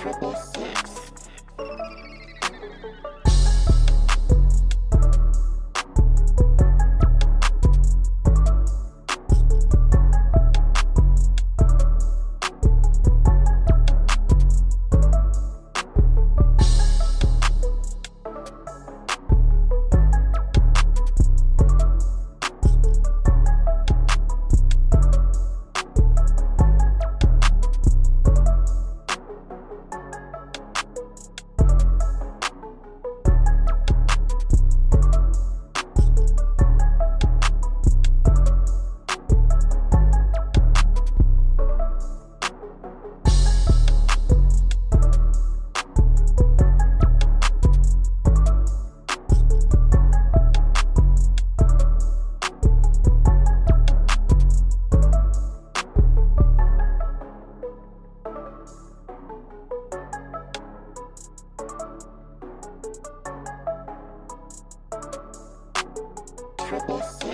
triple six. Six.